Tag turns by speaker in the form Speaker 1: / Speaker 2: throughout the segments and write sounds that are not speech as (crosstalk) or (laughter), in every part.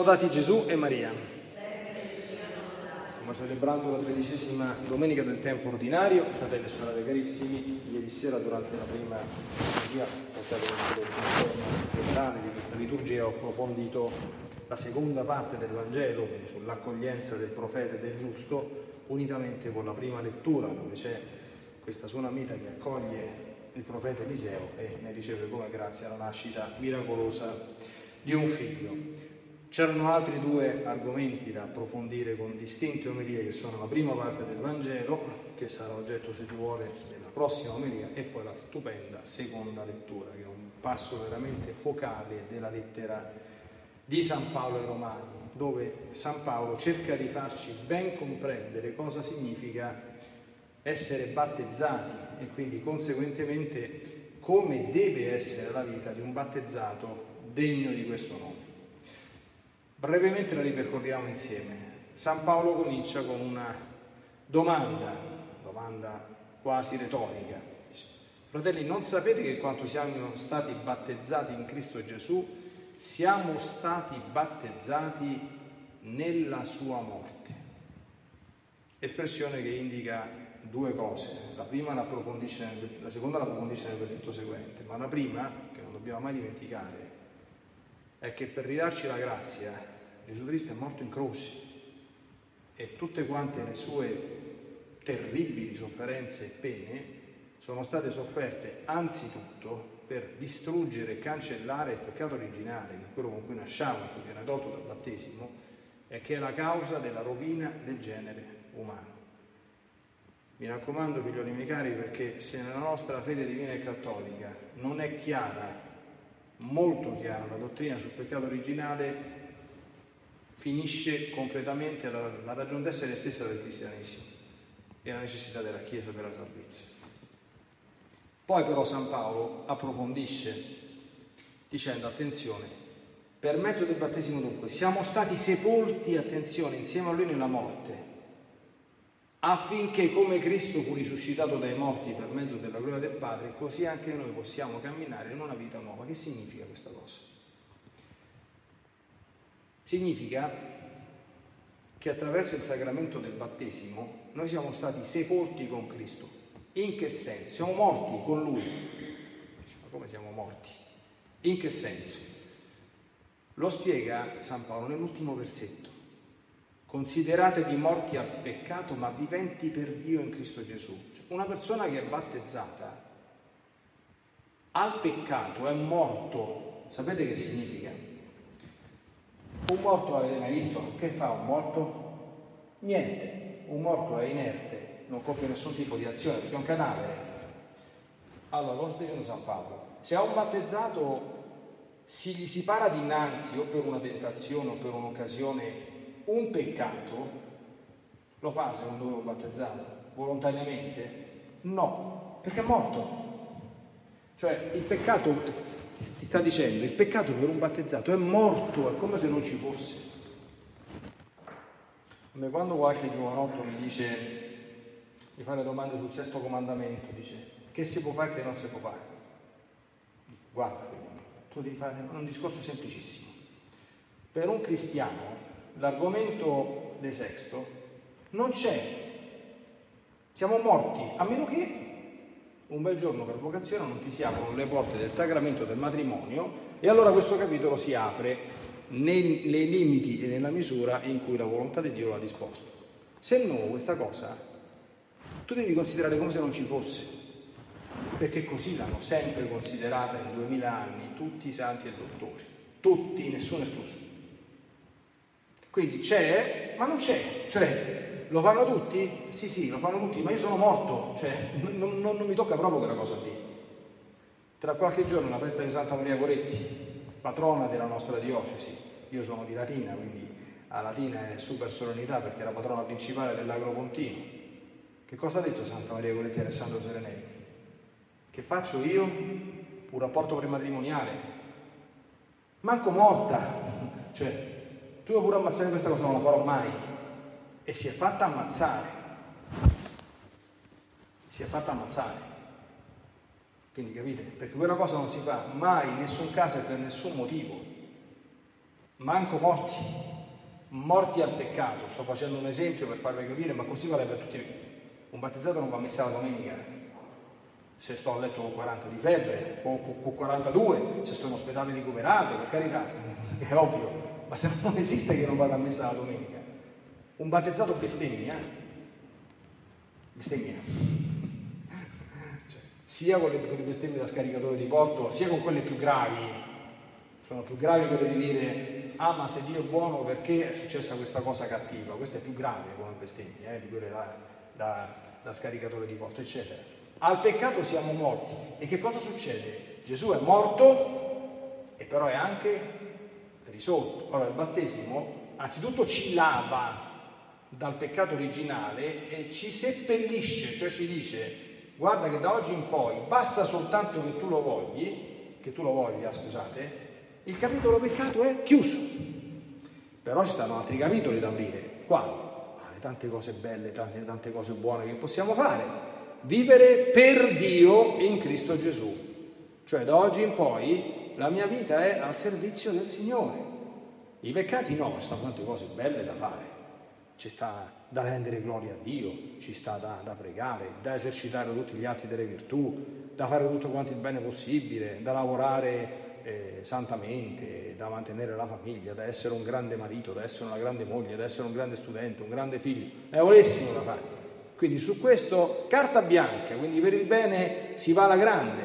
Speaker 1: Lodati Gesù e Maria. Stiamo celebrando la tredicesima domenica del tempo ordinario. Fratelli e sorelle carissimi, ieri sera durante la prima liturgia, portata di questa liturgia, ho approfondito la seconda parte del Vangelo sull'accoglienza del profeta e del giusto, unitamente con la prima lettura, dove c'è questa sunamita che accoglie il profeta Eliseo e ne riceve come grazia la nascita miracolosa di un figlio. C'erano altri due argomenti da approfondire con distinte omelie, che sono la prima parte del Vangelo, che sarà oggetto, se ti vuole, della prossima omelia, e poi la stupenda seconda lettura, che è un passo veramente focale della lettera di San Paolo ai Romani, dove San Paolo cerca di farci ben comprendere cosa significa essere battezzati e quindi conseguentemente come deve essere la vita di un battezzato degno di questo nome. Brevemente la ripercorriamo insieme. San Paolo comincia con una domanda, domanda quasi retorica. Fratelli, non sapete che quanto siamo stati battezzati in Cristo Gesù, siamo stati battezzati nella sua morte. Espressione che indica due cose. La, prima l'approfondisce, la seconda l'approfondisce nel versetto seguente, ma la prima, che non dobbiamo mai dimenticare, è che per ridarci la grazia Gesù Cristo è morto in croce e tutte quante le sue terribili sofferenze e pene sono state sofferte anzitutto per distruggere e cancellare il peccato originale, quello con cui nasciamo, che viene tolto dal battesimo, e che è la causa della rovina del genere umano. Mi raccomando, figlioli miei cari, perché se nella nostra fede divina e cattolica non è chiara molto chiara la dottrina sul peccato originale, finisce completamente la, la ragione d'essere stessa del cristianesimo e la necessità della Chiesa per la salvezza. Poi però San Paolo approfondisce dicendo attenzione, per mezzo del battesimo dunque siamo stati sepolti, attenzione, insieme a lui nella morte affinché come Cristo fu risuscitato dai morti per mezzo della gloria del Padre, così anche noi possiamo camminare in una vita nuova. Che significa questa cosa? Significa che attraverso il sacramento del battesimo noi siamo stati sepolti con Cristo. In che senso? Siamo morti con Lui. Ma come siamo morti? In che senso? Lo spiega San Paolo nell'ultimo versetto. Consideratevi morti al peccato ma viventi per Dio in Cristo Gesù. Cioè, una persona che è battezzata al peccato è morto. Sapete che significa? Un morto avete mai visto? Che fa un morto? Niente. Un morto è inerte, non compie nessun tipo di azione perché è un cadavere. Allora, cosa sta San Paolo? Se a un battezzato si gli si para dinanzi o per una tentazione o per un'occasione un peccato lo fa secondo voi un battezzato? Volontariamente? No, perché è morto. Cioè il peccato, ti sta dicendo, il peccato per un battezzato è morto, è come se non ci fosse. Come quando qualche giovanotto mi dice, mi fa le domande sul sesto comandamento, dice che si può fare e che non si può fare. Guarda, tu devi fare un discorso semplicissimo. Per un cristiano l'argomento del sesto non c'è. Siamo morti, a meno che un bel giorno per vocazione non ti si aprono le porte del sacramento del matrimonio e allora questo capitolo si apre nei, nei limiti e nella misura in cui la volontà di Dio lo ha disposto. Se no, questa cosa tu devi considerare come se non ci fosse, perché così l'hanno sempre considerata in duemila anni tutti i santi e dottori, tutti, nessuno escluso. Quindi c'è, ma non c'è, cioè lo fanno tutti? Sì, sì, lo fanno tutti, ma io sono morto, cioè non, non, non mi tocca proprio quella cosa lì. Tra qualche giorno la festa di Santa Maria Coretti, patrona della nostra diocesi, io sono di Latina, quindi a Latina è super solennità perché è la patrona principale dell'Agropontino. Che cosa ha detto Santa Maria Coretti e Alessandro Serenelli? Che faccio io? Un rapporto prematrimoniale? Manco morta, (laughs) cioè tu vuoi pure ammazzare questa cosa, non la farò mai. E si è fatta ammazzare. Si è fatta ammazzare. Quindi capite? Perché quella cosa non si fa mai in nessun caso e per nessun motivo. manco morti, morti al peccato. Sto facendo un esempio per farvi capire, ma così vale per tutti. Un battezzato non va a messa la domenica. Se sto a letto con 40 di febbre o con 42, se sto in ospedale ricoverato, per carità, è ovvio, ma se non esiste che non vada a messa la domenica. Un battezzato bestemmia, bestemmia, cioè, sia con le, con le bestemmie da scaricatore di porto, sia con quelle più gravi, sono più gravi quelle di dire ah ma se Dio è buono perché è successa questa cosa cattiva, questa è più grave come bestemmia, eh, di quelle da, da, da scaricatore di porto, eccetera. Al peccato siamo morti. E che cosa succede? Gesù è morto e però è anche risolto. Allora il battesimo anzitutto ci lava dal peccato originale e ci seppellisce, cioè ci dice guarda che da oggi in poi basta soltanto che tu lo vogli, che tu lo voglia, scusate, il capitolo peccato è chiuso. Però ci stanno altri capitoli da aprire. Quali? Ah, le tante cose belle, tante, tante cose buone che possiamo fare. Vivere per Dio in Cristo Gesù. Cioè da oggi in poi la mia vita è al servizio del Signore. I peccati no, ci stanno tante cose belle da fare ci sta da rendere gloria a Dio, ci sta da, da, pregare, da esercitare tutti gli atti delle virtù, da fare tutto quanto il bene possibile, da lavorare eh, santamente, da mantenere la famiglia, da essere un grande marito, da essere una grande moglie, da essere un grande studente, un grande figlio. È volessimo da fare. Quindi su questo carta bianca, quindi per il bene si va alla grande,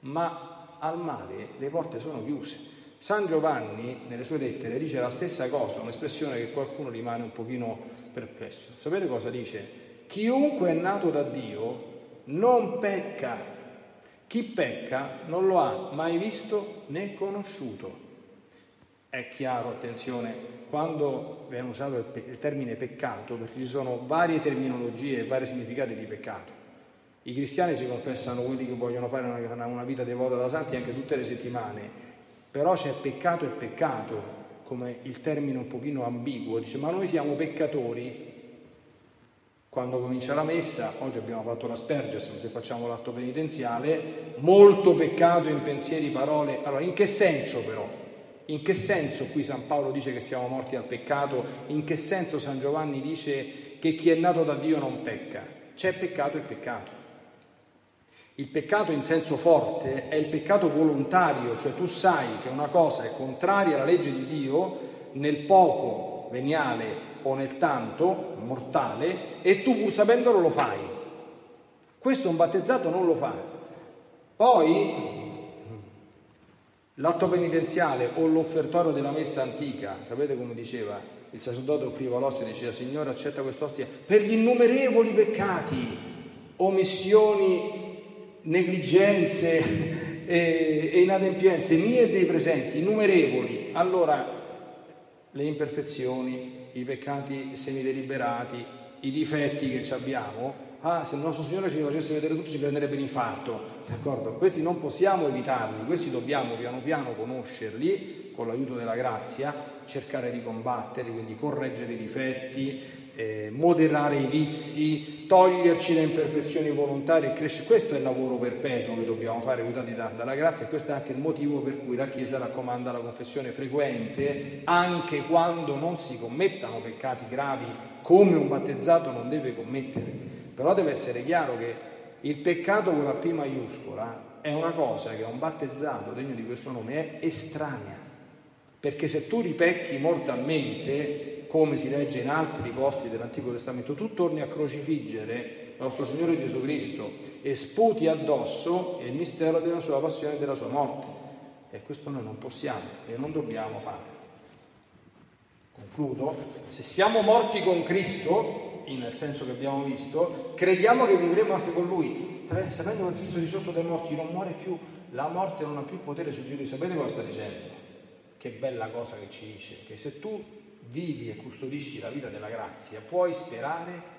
Speaker 1: ma al male le porte sono chiuse. San Giovanni nelle sue lettere dice la stessa cosa, un'espressione che qualcuno rimane un pochino perplesso. Sapete cosa dice? Chiunque è nato da Dio non pecca. Chi pecca non lo ha mai visto né conosciuto. È chiaro, attenzione, quando viene usato il, termine peccato, perché ci sono varie terminologie e vari significati di peccato. I cristiani si confessano quelli che vogliono fare una vita devota da santi anche tutte le settimane però c'è peccato e peccato, come il termine un pochino ambiguo, dice ma noi siamo peccatori. Quando comincia la messa, oggi abbiamo fatto la sperges, se facciamo l'atto penitenziale, molto peccato in pensieri, parole. Allora, in che senso però? In che senso qui San Paolo dice che siamo morti al peccato? In che senso San Giovanni dice che chi è nato da Dio non pecca? C'è peccato e peccato. Il peccato in senso forte è il peccato volontario, cioè tu sai che una cosa è contraria alla legge di Dio nel poco veniale o nel tanto mortale e tu pur sapendolo lo fai. Questo un battezzato non lo fa. Poi l'atto penitenziale o l'offertorio della messa antica, sapete come diceva il sacerdote offriva l'ostia e diceva Signore accetta quest'ostia per gli innumerevoli peccati, omissioni negligenze e, e inadempienze mie e dei presenti, innumerevoli, allora le imperfezioni, i peccati semideliberati, i difetti che abbiamo, ah, se il nostro Signore ci facesse vedere tutti ci prenderebbe l'infarto, d'accordo? Questi non possiamo evitarli, questi dobbiamo piano piano conoscerli con l'aiuto della grazia, cercare di combatterli, quindi correggere i difetti, eh, moderare i vizi, toglierci le imperfezioni volontarie e crescere. Questo è il lavoro perpetuo che dobbiamo fare, aiutati da, dalla grazia, e questo è anche il motivo per cui la Chiesa raccomanda la confessione frequente, anche quando non si commettano peccati gravi come un battezzato non deve commettere. Però deve essere chiaro che il peccato con la P maiuscola è una cosa che a un battezzato degno di questo nome è estranea. Perché se tu ripecchi mortalmente, come si legge in altri posti dell'Antico Testamento, tu torni a crocifiggere nostro Signore Gesù Cristo e sputi addosso il mistero della sua passione e della sua morte. E questo noi non possiamo e non dobbiamo fare. Concludo, se siamo morti con Cristo, nel senso che abbiamo visto, crediamo che vivremo anche con Lui. Sapendo che Cristo risorto dai morti non muore più, la morte non ha più potere su di Lui. Sapete cosa sta dicendo? Che bella cosa che ci dice, che se tu vivi e custodisci la vita della grazia, puoi sperare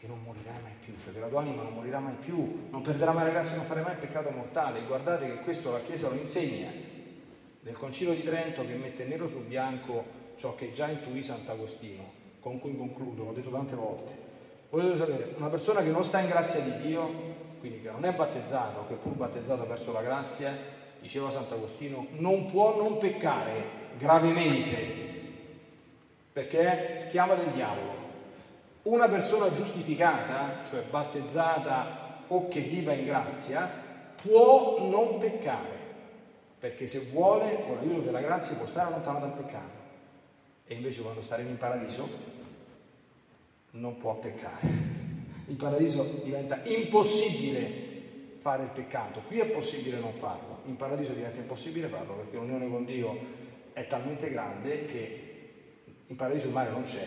Speaker 1: che non morirai mai più, cioè che la tua anima non morirà mai più, non perderà mai la grazia, non farai mai peccato mortale. Guardate che questo la Chiesa lo insegna nel Concilio di Trento che mette nero su bianco ciò che già intuì Sant'Agostino, con cui concludo, l'ho detto tante volte. Volete sapere, una persona che non sta in grazia di Dio, quindi che non è battezzata o che pur battezzata verso la grazia, diceva Sant'Agostino, non può non peccare gravemente perché è schiava del diavolo. Una persona giustificata, cioè battezzata o che viva in grazia, può non peccare, perché se vuole, con l'aiuto della grazia, può stare lontano dal peccato. E invece quando saremo in paradiso non può peccare. In paradiso diventa impossibile fare il peccato, qui è possibile non farlo, in paradiso diventa impossibile farlo perché l'unione con Dio è talmente grande che in paradiso il male non c'è,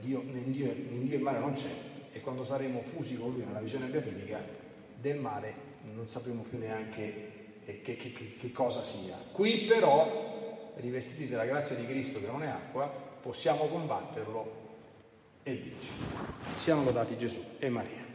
Speaker 1: Dio, in, Dio, in, Dio, il male non c'è e quando saremo fusi con Lui nella visione beatifica del male non sapremo più neanche che, che, che, che cosa sia. Qui però, rivestiti della grazia di Cristo che non è acqua, possiamo combatterlo e vincere. Siamo lodati Gesù e Maria.